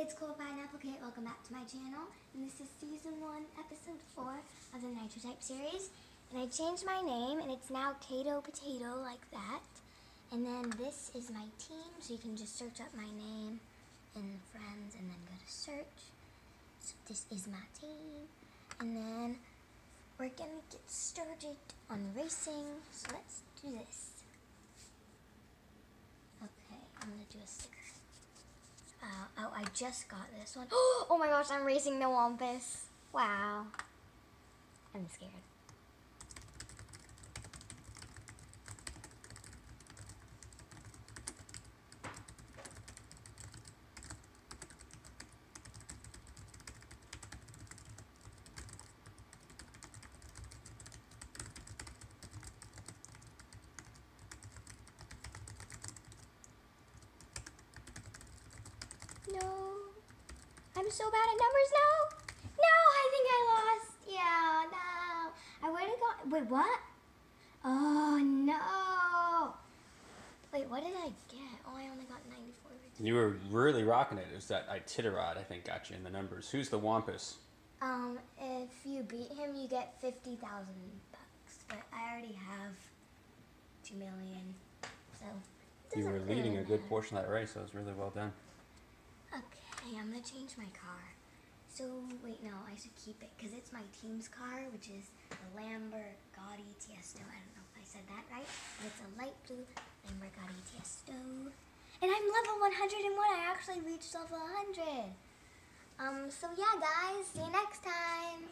it's Cool Pineapple Kate. Welcome back to my channel. And this is season one, episode four of the Nitro Type series. And I changed my name, and it's now Kato Potato, like that. And then this is my team, so you can just search up my name in Friends and then go to search. So this is my team. And then we're gonna get started on racing. So let's do this. Okay, I'm gonna do a sticker. Uh, oh, I just got this one. Oh my gosh, I'm racing the Wampus. Wow. I'm scared. No. I'm so bad at numbers now. No, I think I lost. Yeah, no. I would have got. Wait, what? Oh, no. Wait, what did I get? Oh, I only got 94. You were really rocking it. It was that Iditarod, I think, got you in the numbers. Who's the Wampus? Um, if you beat him, you get 50,000 bucks. But I already have 2 million. So. You were leading really a good portion of that race. That was really well done. Okay, I'm gonna change my car. So, wait, no, I should keep it because it's my team's car, which is the Lamborghini Tiesto. I don't know if I said that right, but it's a light blue Lamborghini Tiesto. And I'm level 101. I actually reached level 100. Um, so yeah, guys, see you next time.